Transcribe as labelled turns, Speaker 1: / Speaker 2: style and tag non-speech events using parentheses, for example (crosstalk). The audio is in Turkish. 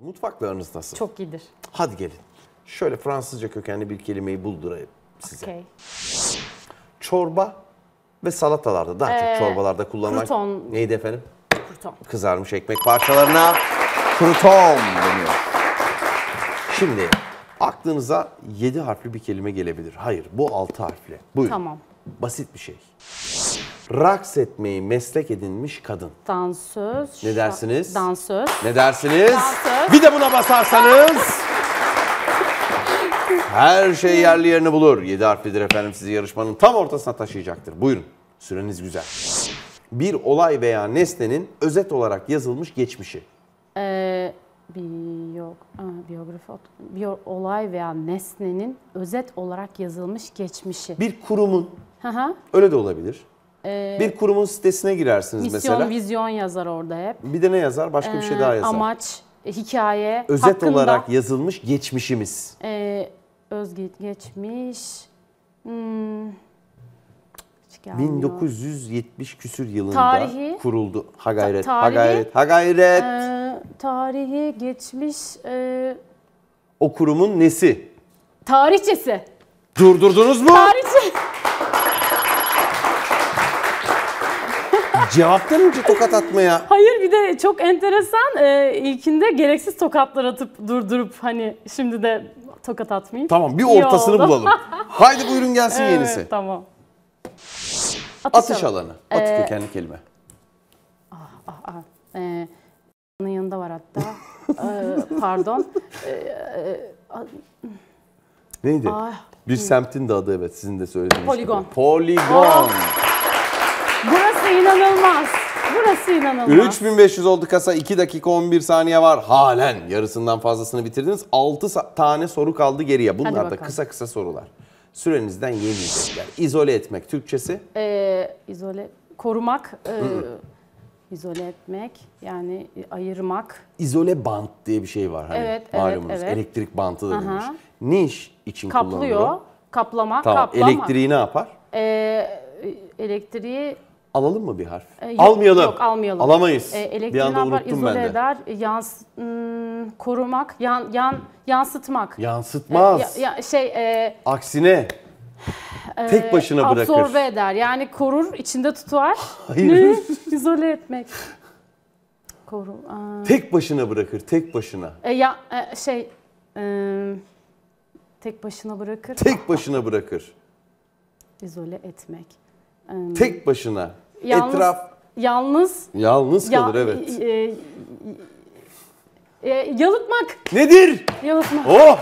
Speaker 1: Mutfaklarınız nasıl?
Speaker 2: Çok iyidir.
Speaker 1: Hadi gelin. Şöyle Fransızca kökenli bir kelimeyi buldurayım size.
Speaker 2: Okey.
Speaker 1: Çorba ve salatalarda daha
Speaker 2: Ee,
Speaker 1: çok çorbalarda kullanılan
Speaker 2: kruton.
Speaker 1: neydi efendim?
Speaker 2: Kurton.
Speaker 1: Kızarmış ekmek parçalarına.
Speaker 3: Kruton deniyor.
Speaker 1: Şimdi aklınıza 7 harfli bir kelime gelebilir. Hayır bu 6 harfli. Buyurun.
Speaker 2: Tamam.
Speaker 1: Basit bir şey. Raks etmeyi meslek edinmiş kadın.
Speaker 2: Dansöz.
Speaker 1: Ne dersiniz?
Speaker 2: Dansöz.
Speaker 1: Ne dersiniz?
Speaker 2: Dansöz.
Speaker 1: Bir de buna basarsanız her şey yerli yerini bulur. 7 harflidir efendim sizi yarışmanın tam ortasına taşıyacaktır. Buyurun. Süreniz güzel. Bir olay veya nesnenin özet olarak yazılmış geçmişi.
Speaker 2: Ee, biyo, biyografi, biyo, olay veya nesnenin özet olarak yazılmış geçmişi.
Speaker 1: Bir kurumun,
Speaker 2: Hı hı.
Speaker 1: öyle de olabilir. bir kurumun sitesine girersiniz
Speaker 2: Misyon,
Speaker 1: mesela.
Speaker 2: vizyon yazar orada hep.
Speaker 1: Bir de ne yazar? Başka bir şey
Speaker 2: Ee,
Speaker 1: daha yazar.
Speaker 2: Amaç, hikaye,
Speaker 1: özet
Speaker 2: hakkında,
Speaker 1: olarak yazılmış geçmişimiz.
Speaker 2: e, özge geçmiş. Hmm, hiç gelmiyor.
Speaker 1: 1970 küsür yılında
Speaker 2: Tarihi-
Speaker 1: kuruldu. Ha gayret,
Speaker 2: Ta-
Speaker 1: ha
Speaker 2: tarihi-
Speaker 1: gayret, ha gayret.
Speaker 2: Ee, tarihi geçmiş, e,
Speaker 1: O kurumun nesi?
Speaker 2: tarihçesi.
Speaker 1: Durdurdunuz mu?
Speaker 2: Tarihçi.
Speaker 1: Cevaptan önce tokat atmaya.
Speaker 2: Hayır bir de çok enteresan. E, ilkinde gereksiz tokatlar atıp durdurup hani şimdi de tokat atmayayım.
Speaker 1: Tamam bir
Speaker 2: İyi
Speaker 1: ortasını
Speaker 2: oldu. (laughs)
Speaker 1: bulalım. Haydi buyurun gelsin
Speaker 2: Evet,
Speaker 1: yenisi.
Speaker 2: Tamam.
Speaker 1: Atış alanı. Batı
Speaker 2: Ee,
Speaker 1: kökenli kelime.
Speaker 2: Ee, onun yanında var hatta. Ee, (laughs) pardon.
Speaker 1: Neydi?
Speaker 2: Ah.
Speaker 1: Bir semtin de adı evet sizin de söylediğiniz
Speaker 2: Poligon.
Speaker 1: gibi. Poligon.
Speaker 2: Burası inanılmaz. Burası inanılmaz.
Speaker 1: 3500 oldu kasa 2 dakika 11 saniye var. Halen yarısından fazlasını bitirdiniz. 6 tane soru kaldı geriye. Bunlar da kısa kısa sorular. Sürenizden yemeyecekler. İzole etmek Türkçesi.
Speaker 2: Ee, izole, korumak, e, izole etmek, yani ayırmak.
Speaker 1: İzole bant diye bir şey var. Hani
Speaker 2: Evet, evet,
Speaker 1: malumunuz.
Speaker 2: evet.
Speaker 1: Elektrik bantı da
Speaker 2: Aha.
Speaker 1: denir. Ne iş için kullanılıyor?
Speaker 2: Kaplıyor, kaplamak,
Speaker 1: Tamam.
Speaker 2: kaplama.
Speaker 1: Elektriği ne yapar?
Speaker 2: Ee, elektriği
Speaker 1: Alalım mı bir harf?
Speaker 2: e, yok,
Speaker 1: Almayalım.
Speaker 2: Yok, almayalım.
Speaker 1: Alamayız.
Speaker 2: Ee, elektriği
Speaker 1: bir anda unuttum
Speaker 2: İzole
Speaker 1: ben de.
Speaker 2: eder, yans, hmm, korumak, yan, yan, yansıtmak.
Speaker 1: Yansıtmaz.
Speaker 2: Ya, ya- şey, e,
Speaker 1: Aksine tek başına bırakır.
Speaker 2: absorbe eder. Yani korur, içinde tutar.
Speaker 1: Hayır.
Speaker 2: Ne? İzole etmek. Koru. aa.
Speaker 1: Tek başına bırakır, tek başına.
Speaker 2: E, ya e, şey e, tek başına bırakır.
Speaker 1: Tek başına bırakır.
Speaker 2: İzole etmek. E,
Speaker 1: Tek başına.
Speaker 2: Yalnız-
Speaker 1: Etraf
Speaker 2: yalnız
Speaker 1: yalnız
Speaker 2: ya-
Speaker 1: kalır evet.
Speaker 2: e, e, yalıtmak.
Speaker 1: Nedir?
Speaker 2: Yalıtmak.
Speaker 1: Oh!